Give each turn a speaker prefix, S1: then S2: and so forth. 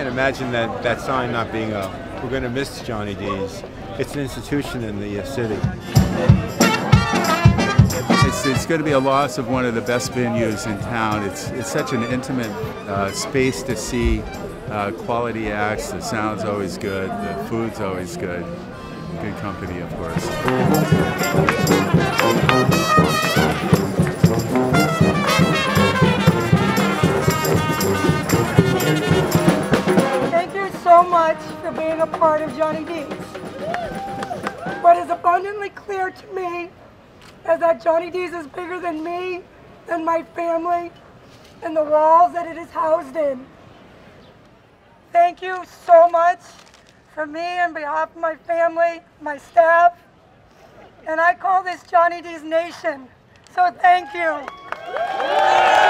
S1: imagine that, that sign not being up. We're going to miss Johnny D's. It's an institution in the uh, city.
S2: It's, it's going to be a loss of one of the best venues in town. It's, it's such an intimate uh, space to see uh, quality acts. The sound's always good. The food's always good. Good company, of course.
S3: For being a part of Johnny D's. What is abundantly clear to me is that Johnny D's is bigger than me, than my family, and the walls that it is housed in. Thank you so much for me and behalf of my family, my staff, and I call this Johnny D's Nation. So thank you.